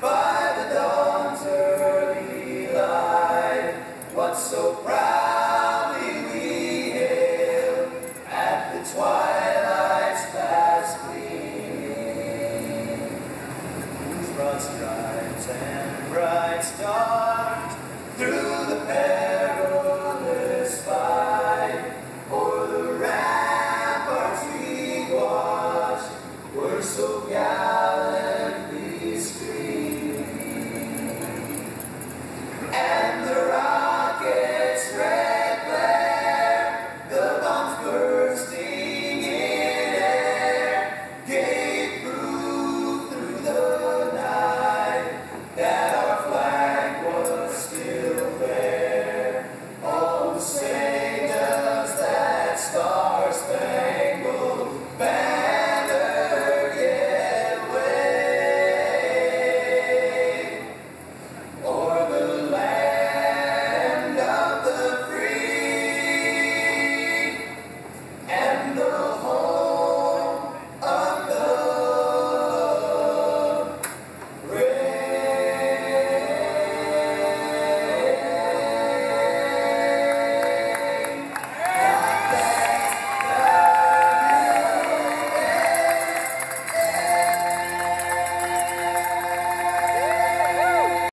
by the dawn's early light, what so proudly we hail at the twilight's last gleaming. Whose broad stripes and bright stars through